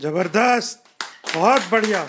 ज़बरदस्त बहुत बढ़िया।